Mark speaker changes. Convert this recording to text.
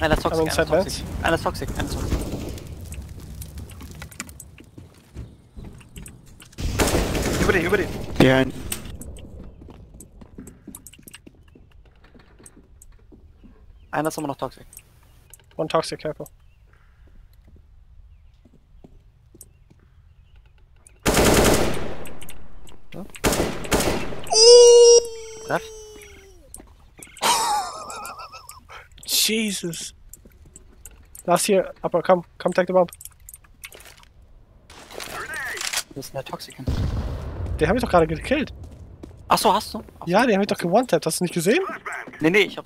Speaker 1: Einer ist
Speaker 2: Aber
Speaker 1: toxic,
Speaker 2: inside
Speaker 1: einer ist toxic. Einer ist toxic, einer ist toxic.
Speaker 3: Über dir, über dir.
Speaker 4: Behind.
Speaker 1: Einer ist immer noch toxic.
Speaker 2: One toxic, careful.
Speaker 1: Treff.
Speaker 2: Jesus. Last here, upper, come, come take the bomb.
Speaker 1: Wo ist der Toxic hin?
Speaker 2: Den hab ich doch gerade gekillt.
Speaker 1: Achso, hast du? Ach,
Speaker 2: Ja, den hab ich doch gewone-tapped. Hast du nicht gesehen?
Speaker 1: Nee, nee, ich hab.